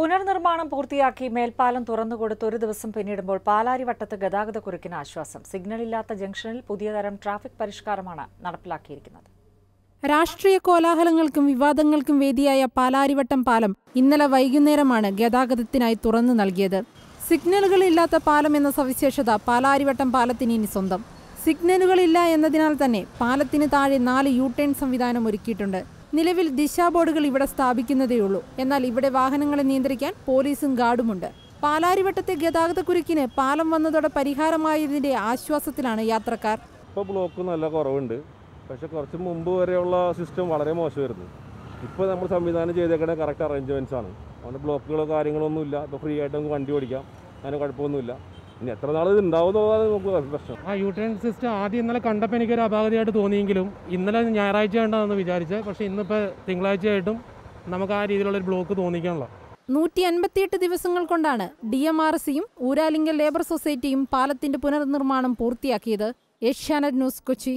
പുനർനിർമ്മാണം പൂർത്തിയാക്കി മേൽപ്പാലം തുറന്നുകൊടുത്ത് ഒരു ദിവസം പിന്നിടുമ്പോൾ പാലാരിവട്ടത്ത് ഗതാഗതക്കുരുക്കിന് ആശ്വാസം. സിഗ്നലില്ലാത്ത ജംഗ്ഷനിൽ പുതിയ തരം ട്രാഫിക് പരിഷ്കാരമാണ് നടപ്പിലാക്കിയിരിക്കുന്നത്. രാഷ്ട്രീയ കോലാഹലങ്ങൾക്കും വിവാദങ്ങൾക്കും വേദിയായ പാലാരിവട്ടം പാലം ഇന്നലെ വൈകുന്നേരമാണ് ഗതാഗതത്തിനായി തുറന്നു നൽകിയത്. സിഗ്നലുകളില്ലാത്ത പാലം എന്ന സവിശേഷത പാലാരിവട്ടം പാലത്തിന് ഇനി സ്വന്തം. സിഗ്നലുകളില്ല എന്നതിനാൽ തന്നെ പാലത്തിന് താഴെ നാല് യു ടേൺ സംവിധാനം ഒരുക്കിയിട്ടുണ്ട്. നിലവിൽ ദിശാബോർഡുകൾ ഇവിടെ സ്ഥാപിക്കുന്നതേയുള്ളൂ. എന്നാൽ ഇവിടെ വാഹനങ്ങളെ നിയന്ത്രിക്കാൻ പോലീസും ഗാർഡുമുണ്ട്. പാലാരിവട്ടത്തെ ഗതാഗതക്കുരുക്കിന് പാലം വന്നതോടെ പരിഹാരമായതിന്റെ ആശ്വാസത്തിലാണ് യാത്രക്കാർ. ഇപ്പോൾ ബ്ലോക്ക് നല്ല കുറവുണ്ട്. പക്ഷെ കുറച്ച് മുമ്പ് വരെയുള്ള സിസ്റ്റം വളരെ മോശമായിരുന്നു. ഇപ്പോൾ നമ്മൾ സംവിധാനം ചെയ്തേക്കുന്ന കറക്റ്റ് അറേഞ്ച്മെന്റ്സ് ആണ്. അതുകൊണ്ട് ബ്ലോക്കുകളോ കാര്യങ്ങളോ ഒന്നുമില്ല ഇപ്പോൾ ഫ്രീ ആയിട്ട് നമുക്ക് വണ്ടി ഓടിക്കാം. അങ്ങനെ കുഴപ്പമൊന്നുമില്ല. ഇനി എത്ര നാൾ ഇത് ഉണ്ടാവുന്നതാണ് നമുക്ക് പ്രശ്നം. ആ യു ടേൺ സിസ്റ്റം ആദ്യം ഇന്നലെ കണ്ടപ്പോൾ എനിക്കൊരു അപാകതയായിട്ട് തോന്നിയെങ്കിലും ഇന്നലെ ഞായറാഴ്ച വേണ്ടെന്ന് വിചാരിച്ചത് പക്ഷേ ഇന്നിപ്പോൾ തിങ്കളാഴ്ചയായിട്ടും നമുക്ക് ആ രീതിയിലുള്ളൊരു ബ്ലോക്ക് തോന്നിക്കാനുള്ള. നൂറ്റി അൻപത്തിയെട്ട് ദിവസങ്ങൾ കൊണ്ടാണ് ഡി എം ആർ സിയും ഊരാലിംഗൽ ലേബർ സൊസൈറ്റിയും പാലത്തിന്റെ പുനർനിർമ്മാണം പൂർത്തിയാക്കിയത് ഏഷ്യാനെറ്റ് ന്യൂസ് കൊച്ചി.